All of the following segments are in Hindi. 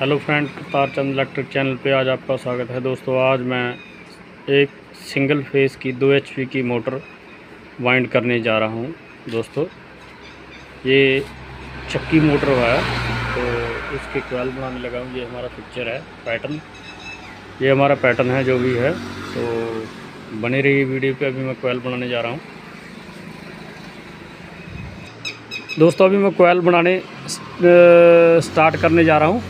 Hello friend, Tarachand electric channel पे आज आपका स्वागत है। दोस्तों, आज मैं एक सिंगल फेस की दो एच की मोटर वाइंड करने जा रहा हूँ। दोस्तों, ये चक्की मोटर है तो इसके कोयल बनाने लगा हूँ। ये हमारा पिक्चर है पैटर्न ये हमारा पैटर्न है, जो भी है। तो बने रही वीडियो पे, अभी मैं कोयल बनाने जा रहा हूँ। दोस्तों, अभी मैं कोयल बनाने स्टार्ट करने जा रहा हूँ।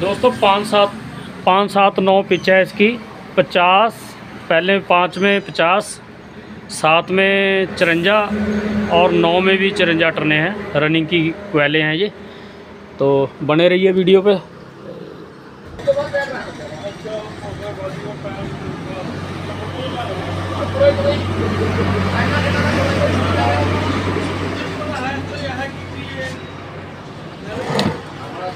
दोस्तों, पाँच सात पाँच सात नौ पिच है इसकी। पचास, पहले पाँच में पचास, सात में चरंजा और नौ में भी चरंजा टरने हैं। रनिंग की क्वेलें हैं ये। तो बने रहिए वीडियो पे।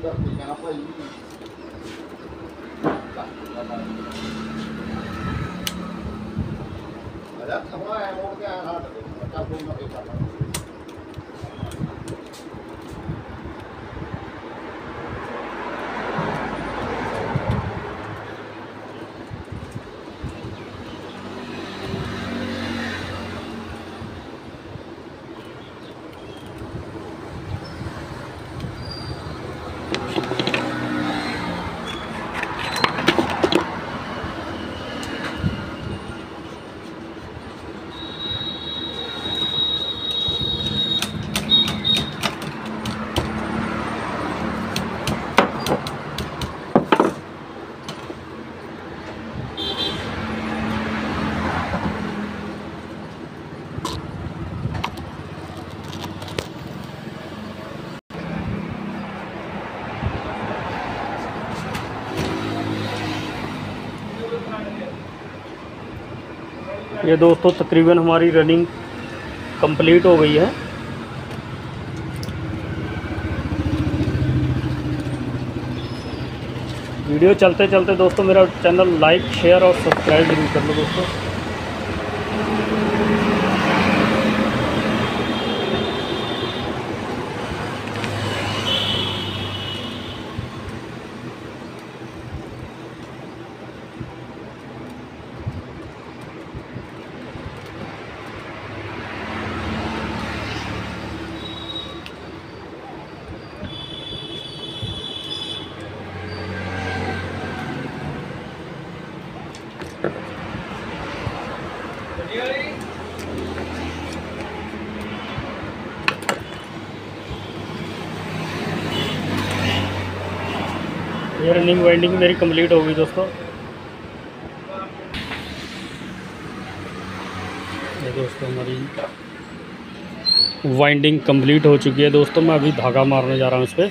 That's why I won't get out of it. ये दोस्तों, तकरीबन हमारी रनिंग कंप्लीट हो गई है। वीडियो चलते चलते दोस्तों, मेरा चैनल लाइक शेयर और सब्सक्राइब ज़रूर कर लो दोस्तों। ये रनिंग वाइंडिंग मेरी कंप्लीट हो गई दोस्तों। ये दोस्तों हमारी वाइंडिंग कंप्लीट हो चुकी है। दोस्तों, मैं अभी धागा मारने जा रहा हूँ इस पर